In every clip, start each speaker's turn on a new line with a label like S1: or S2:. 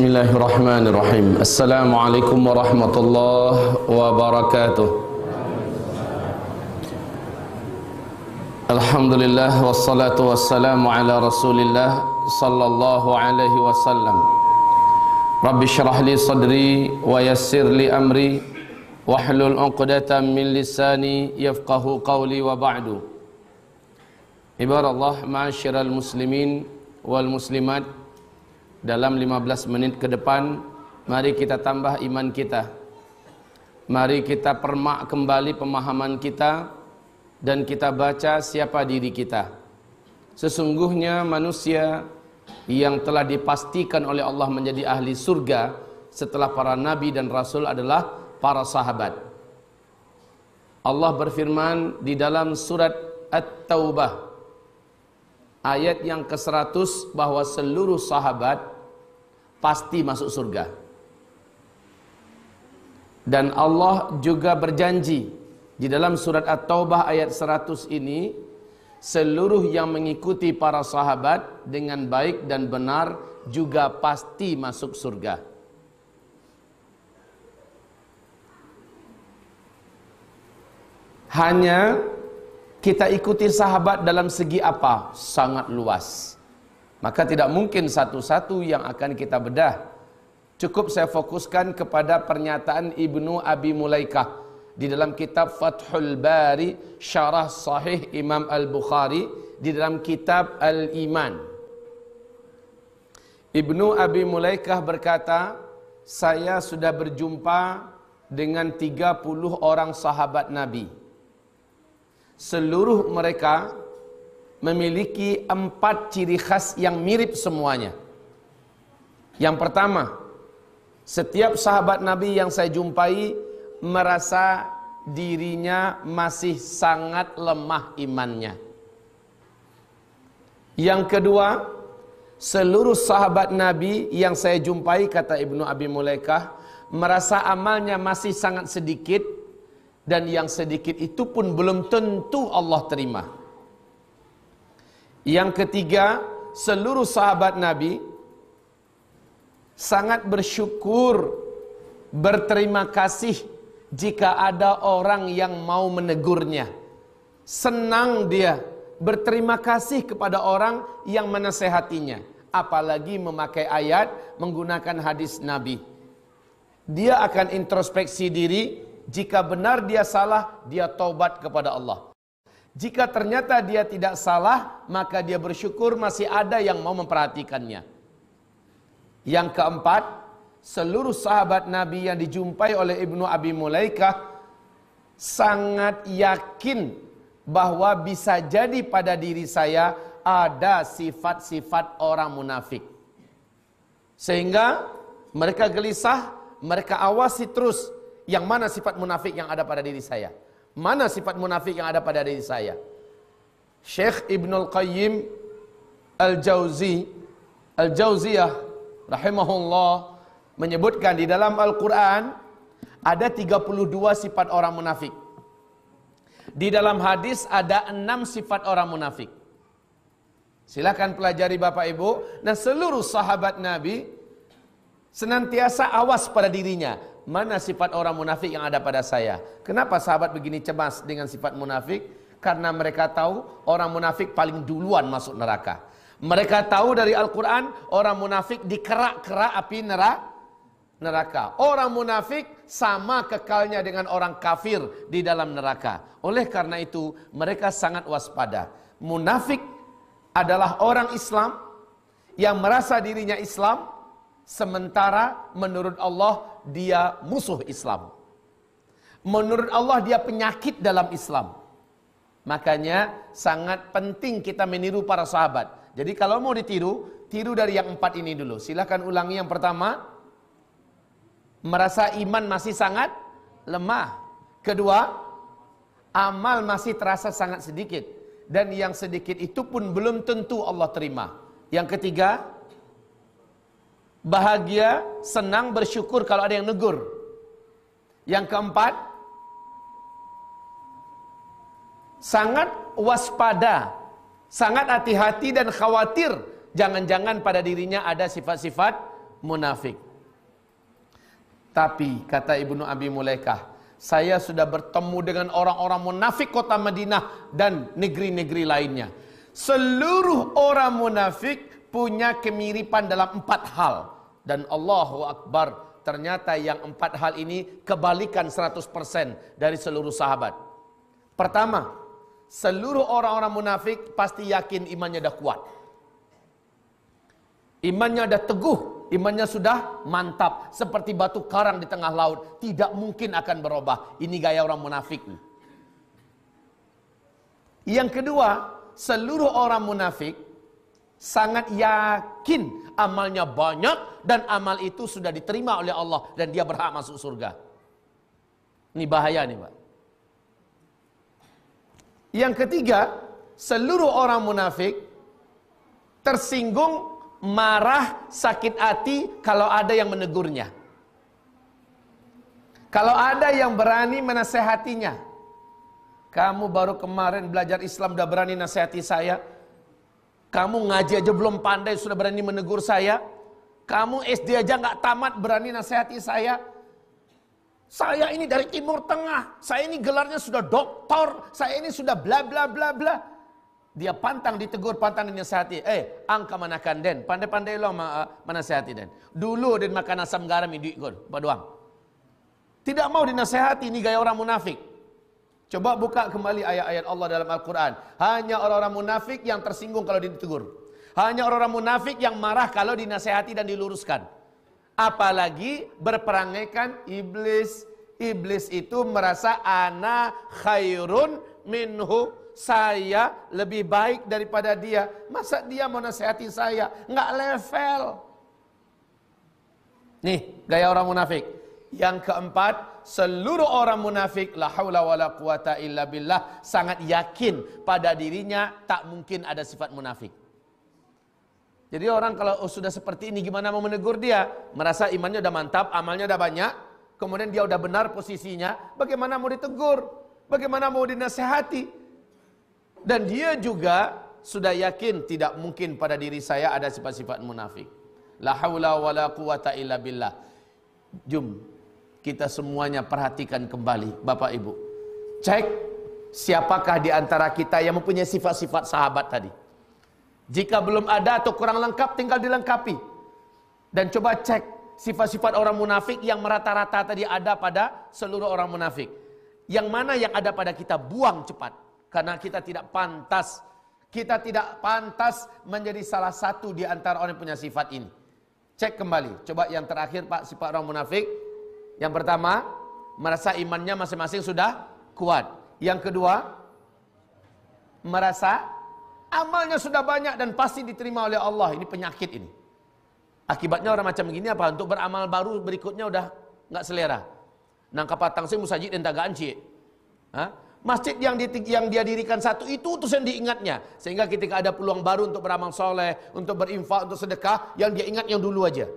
S1: بسم الله الرحمن الرحيم السلام عليكم ورحمة الله وبركاته الحمد لله والصلاة والسلام على رسول الله صلى الله عليه وسلم رب اشرح لي صدري ويسر لي أمري واحلل عقدة من لساني يفقه قولي وبعد عباد الله معاشر المسلمين والمسلمات dalam 15 menit ke depan mari kita tambah iman kita. Mari kita permak kembali pemahaman kita dan kita baca siapa diri kita. Sesungguhnya manusia yang telah dipastikan oleh Allah menjadi ahli surga setelah para nabi dan rasul adalah para sahabat. Allah berfirman di dalam surat At-Taubah ayat yang ke-100 bahwa seluruh sahabat pasti masuk surga. Dan Allah juga berjanji di dalam surat At-Taubah ayat 100 ini seluruh yang mengikuti para sahabat dengan baik dan benar juga pasti masuk surga. Hanya kita ikuti sahabat dalam segi apa? Sangat luas. Maka tidak mungkin satu-satu yang akan kita bedah. Cukup saya fokuskan kepada pernyataan Ibnu Abi Mulaikah di dalam kitab Fathul Bari Syarah Sahih Imam Al-Bukhari di dalam kitab Al-Iman. Ibnu Abi Mulaikah berkata, saya sudah berjumpa dengan 30 orang sahabat Nabi seluruh mereka memiliki empat ciri khas yang mirip semuanya. Yang pertama, setiap sahabat Nabi yang saya jumpai merasa dirinya masih sangat lemah imannya. Yang kedua, seluruh sahabat Nabi yang saya jumpai kata Ibnu Abi Mulaikah merasa amalnya masih sangat sedikit dan yang sedikit itu pun belum tentu Allah terima. Yang ketiga, seluruh sahabat Nabi sangat bersyukur, berterima kasih jika ada orang yang mau menegurnya. Senang dia berterima kasih kepada orang yang menasehatinya, apalagi memakai ayat menggunakan hadis Nabi. Dia akan introspeksi diri, jika benar dia salah, dia taubat kepada Allah. Jika ternyata dia tidak salah, maka dia bersyukur masih ada yang mau memperhatikannya. Yang keempat, seluruh sahabat Nabi yang dijumpai oleh Ibnu Abi Mulaikah sangat yakin bahwa bisa jadi pada diri saya ada sifat-sifat orang munafik. Sehingga mereka gelisah, mereka awasi terus yang mana sifat munafik yang ada pada diri saya? Mana sifat munafik yang ada pada diri saya? Syekh Ibnul Qayyim Al-Jauzi Al-Jauziyah rahimahullah menyebutkan di dalam Al-Quran ada 32 sifat orang munafik. Di dalam hadis ada 6 sifat orang munafik. Silakan pelajari Bapak Ibu dan seluruh sahabat Nabi senantiasa awas pada dirinya mana sifat orang munafik yang ada pada saya. Kenapa sahabat begini cemas dengan sifat munafik? Karena mereka tahu orang munafik paling duluan masuk neraka. Mereka tahu dari Al-Quran orang munafik dikerak-kerak api neraka. Orang munafik sama kekalnya dengan orang kafir di dalam neraka. Oleh karena itu mereka sangat waspada. Munafik adalah orang Islam yang merasa dirinya Islam sementara menurut Allah dia musuh Islam. Menurut Allah dia penyakit dalam Islam. Makanya sangat penting kita meniru para sahabat. Jadi kalau mau ditiru, tiru dari yang empat ini dulu. Silahkan ulangi yang pertama. Merasa iman masih sangat lemah. Kedua, amal masih terasa sangat sedikit. Dan yang sedikit itu pun belum tentu Allah terima. Yang ketiga, bahagia, senang, bersyukur kalau ada yang negur. Yang keempat, sangat waspada, sangat hati-hati dan khawatir jangan-jangan pada dirinya ada sifat-sifat munafik. Tapi kata Ibnu Abi Mulaikah, saya sudah bertemu dengan orang-orang munafik kota Madinah dan negeri-negeri lainnya. Seluruh orang munafik punya kemiripan dalam empat hal. Dan Allahu Akbar, ternyata yang empat hal ini kebalikan 100% dari seluruh sahabat. Pertama, seluruh orang-orang munafik pasti yakin imannya dah kuat. Imannya dah teguh, imannya sudah mantap. Seperti batu karang di tengah laut. Tidak mungkin akan berubah. Ini gaya orang munafik. Yang kedua, seluruh orang munafik sangat yakin amalnya banyak dan amal itu sudah diterima oleh Allah dan dia berhak masuk surga. Ini bahaya nih Pak. Yang ketiga, seluruh orang munafik tersinggung marah, sakit hati kalau ada yang menegurnya. Kalau ada yang berani menasehatinya. Kamu baru kemarin belajar Islam udah berani nasihati saya. Kamu ngaji aja belum pandai sudah berani menegur saya. Kamu SD aja nggak tamat berani nasihati saya. Saya ini dari Timur Tengah. Saya ini gelarnya sudah doktor. Saya ini sudah bla bla bla bla. Dia pantang ditegur, pantang dinasihati. Eh, angka manakan den. Pandai-pandai lo ma, uh, den. Dulu den makan asam garam ini doang. Tidak mau dinasihati, ini gaya orang munafik. Coba buka kembali ayat-ayat Allah dalam Al-Quran. Hanya orang-orang munafik yang tersinggung kalau ditegur. Hanya orang-orang munafik yang marah kalau dinasehati dan diluruskan. Apalagi berperangaikan iblis. Iblis itu merasa ana khairun minhu saya lebih baik daripada dia. Masa dia mau nasihati saya? Enggak level. Nih, gaya orang munafik. Yang keempat, seluruh orang munafik la haula wala quwata illa billah sangat yakin pada dirinya tak mungkin ada sifat munafik. Jadi orang kalau oh, sudah seperti ini gimana mau menegur dia? Merasa imannya udah mantap, amalnya udah banyak, kemudian dia udah benar posisinya, bagaimana mau ditegur? Bagaimana mau dinasehati? Dan dia juga sudah yakin tidak mungkin pada diri saya ada sifat-sifat munafik. La haula wala quwata illa billah. Jom kita semuanya perhatikan kembali Bapak Ibu. Cek siapakah di antara kita yang mempunyai sifat-sifat sahabat tadi. Jika belum ada atau kurang lengkap tinggal dilengkapi. Dan coba cek sifat-sifat orang munafik yang merata-rata tadi ada pada seluruh orang munafik. Yang mana yang ada pada kita buang cepat. Karena kita tidak pantas. Kita tidak pantas menjadi salah satu di antara orang yang punya sifat ini. Cek kembali. Coba yang terakhir Pak, sifat orang munafik. Yang pertama, merasa imannya masing-masing sudah kuat. Yang kedua, merasa amalnya sudah banyak dan pasti diterima oleh Allah. Ini penyakit ini. Akibatnya orang macam begini apa? Untuk beramal baru berikutnya udah nggak selera. Nangka patang sih musajid dan tagaan cik. Masjid yang, di, yang dia dirikan satu itu terus yang diingatnya. Sehingga ketika ada peluang baru untuk beramal soleh, untuk berinfak, untuk sedekah, yang dia ingat yang dulu aja.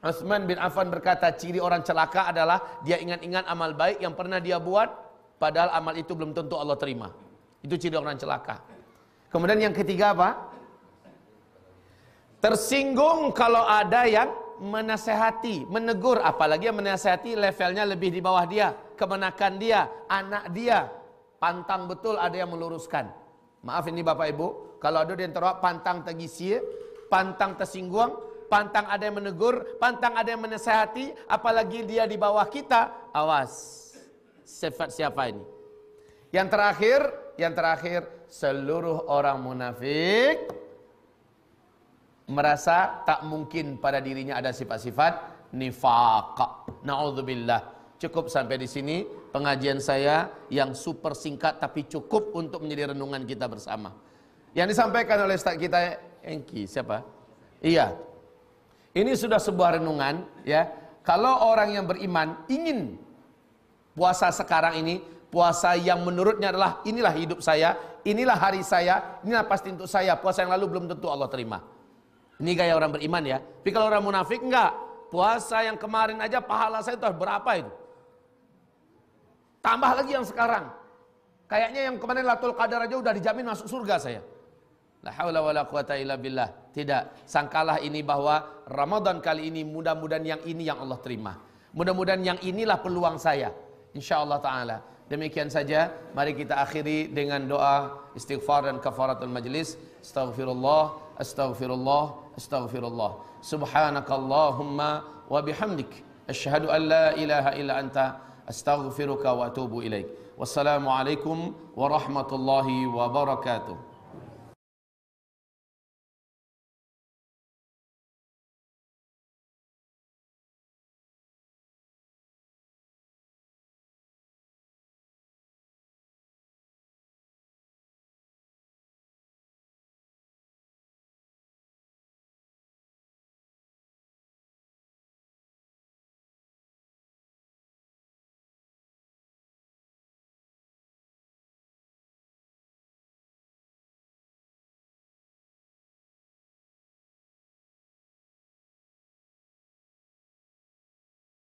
S1: Utsman bin Affan berkata, ciri orang celaka adalah dia ingat-ingat amal baik yang pernah dia buat, padahal amal itu belum tentu Allah terima. Itu ciri orang celaka. Kemudian yang ketiga apa? Tersinggung kalau ada yang menasehati, menegur, apalagi yang menasehati levelnya lebih di bawah dia kemenakan dia, anak dia. Pantang betul ada yang meluruskan. Maaf ini Bapak Ibu, kalau ada yang terwak pantang tegisi, pantang tersinggung, pantang ada yang menegur, pantang ada yang menasehati, apalagi dia di bawah kita, awas. Sifat siapa ini? Yang terakhir, yang terakhir, seluruh orang munafik merasa tak mungkin pada dirinya ada sifat-sifat nifaq. Nauzubillah. Cukup sampai di sini pengajian saya yang super singkat tapi cukup untuk menjadi renungan kita bersama. Yang disampaikan oleh Ustaz kita Engki siapa? Iya. Ini sudah sebuah renungan ya. Kalau orang yang beriman ingin puasa sekarang ini puasa yang menurutnya adalah inilah hidup saya, inilah hari saya, inilah pasti untuk saya. Puasa yang lalu belum tentu Allah terima. Ini gaya orang beriman ya. Tapi kalau orang munafik enggak. Puasa yang kemarin aja pahala saya itu berapa itu? Tambah lagi yang sekarang. Kayaknya yang kemarin Latul Qadar aja udah dijamin masuk surga saya. La haula wala quwata illa billah. Tidak. Sangkalah ini bahwa Ramadan kali ini mudah-mudahan yang ini yang Allah terima. Mudah-mudahan yang inilah peluang saya. InsyaAllah ta'ala. Demikian saja. Mari kita akhiri dengan doa istighfar dan kafaratul majlis. Astaghfirullah, astaghfirullah, astaghfirullah. Subhanakallahumma wa bihamdik. Ashhadu an la ilaha illa anta. Astaghfiruka wa atubu ilaik. Wassalamualaikum warahmatullahi wabarakatuh.